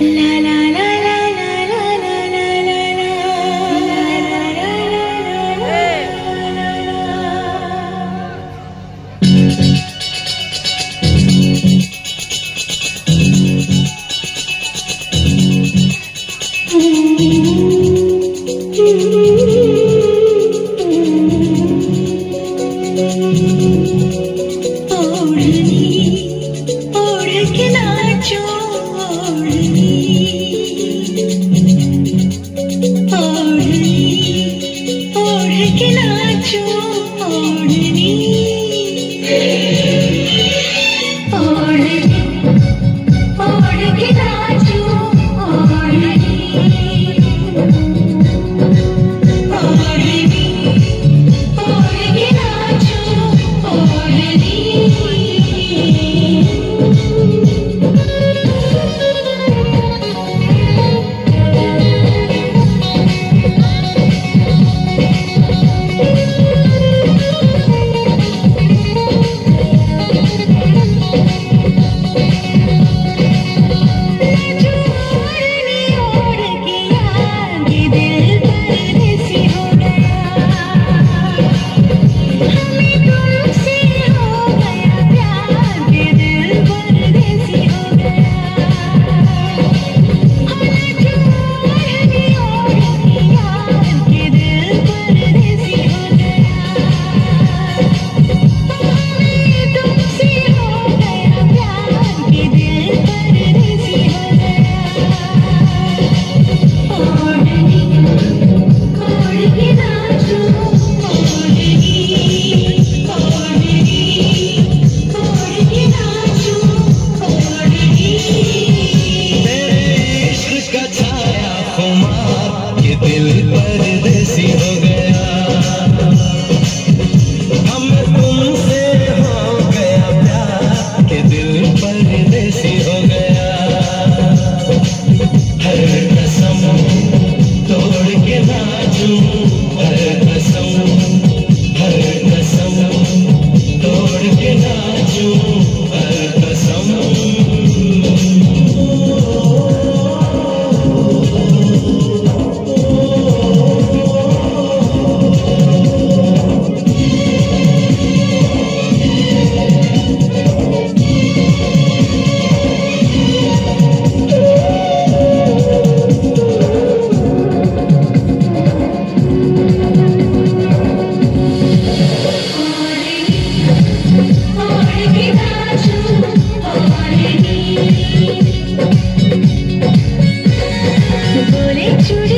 la la la. Judy.